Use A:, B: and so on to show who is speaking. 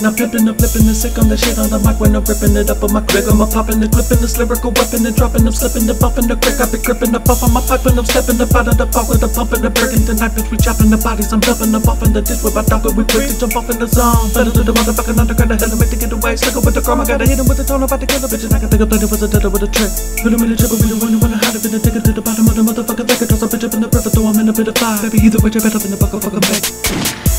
A: Now pimping the flipping the sick on the shit on the mic when I'm ripping it up on my click. I'm a popping the clipping this lyrical weapon and dropping them, slipping the bumping the crick. I be gripping the puff on my pipe when I'm stepping up out of the park with the pump and the breaking tonight. Bitch, we chopping the bodies. I'm dumping them off in the ditch with my dog, we quick to jump off in the zone. Better to the motherfucking underground, I had to make to get away. Stuck up with the karma, gotta hit him with the tone about to kill the bitch. And I can think of plenty was a deader with a trick. Put him in the chip, we don't wanna hide it in the ticket to the bottom of the motherfucking thicket. Toss a bitch up in the river, throw him in a bit of fire. Baby, either way, you better than the buckle, fucking back.